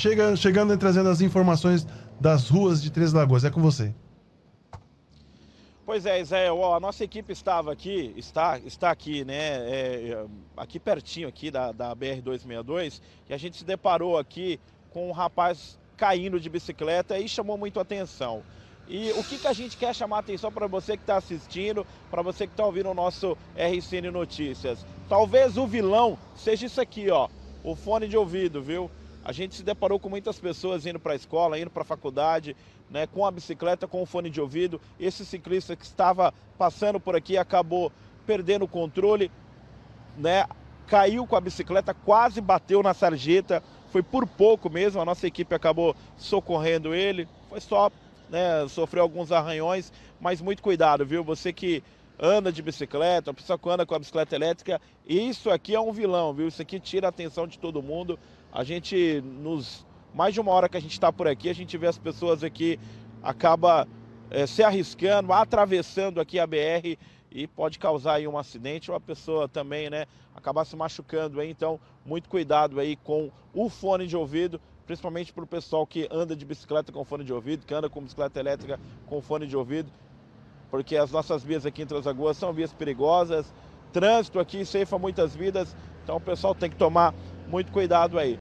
chega, chegando e trazendo as informações das ruas de Três Lagoas. É com você. Pois é, Israel, a nossa equipe estava aqui, está, está aqui, né, é, aqui pertinho aqui da, da BR-262, e a gente se deparou aqui com um rapaz caindo de bicicleta e chamou muito atenção. E o que, que a gente quer chamar a atenção para você que está assistindo, para você que está ouvindo o nosso RCN Notícias? Talvez o vilão seja isso aqui, ó, o fone de ouvido, viu? A gente se deparou com muitas pessoas indo para a escola, indo para a faculdade, né, com a bicicleta, com o fone de ouvido. Esse ciclista que estava passando por aqui acabou perdendo o controle, né, caiu com a bicicleta, quase bateu na sarjeta. Foi por pouco mesmo, a nossa equipe acabou socorrendo ele. Foi só, né, sofreu alguns arranhões, mas muito cuidado, viu? Você que anda de bicicleta, a pessoa que anda com a bicicleta elétrica, isso aqui é um vilão, viu? Isso aqui tira a atenção de todo mundo. A gente, nos mais de uma hora que a gente está por aqui, a gente vê as pessoas aqui, acaba é, se arriscando, atravessando aqui a BR e pode causar aí um acidente ou a pessoa também, né, acabar se machucando aí. Então, muito cuidado aí com o fone de ouvido, principalmente para o pessoal que anda de bicicleta com fone de ouvido, que anda com bicicleta elétrica com fone de ouvido porque as nossas vias aqui em Transagoas são vias perigosas, trânsito aqui ceifa muitas vidas, então o pessoal tem que tomar muito cuidado aí.